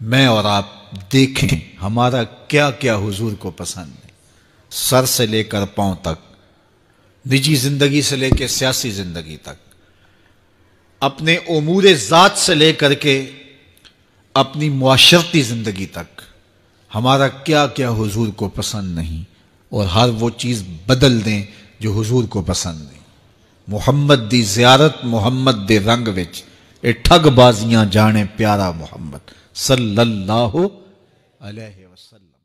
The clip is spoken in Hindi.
मैं और आप देखें हमारा क्या क्या हुजूर को पसंद है। सर से लेकर पाँव तक, निजी ज़िंदगी से लेकर सियासी ज़िंदगी तक, अपने उमूर ज़ात से लेकर के अपनी मुआशरती ज़िंदगी तक, हमारा क्या क्या हुजूर को पसंद नहीं और हर वो चीज़ बदल दें जो हुजूर को पसंद नहीं मुहम्मद दी जियारत, मुहम्मद दे रंग विच ए ठग बाजियाँ जाने प्यारा मोहम्मद सल्लल्लाहु अलैहि वसल्लम।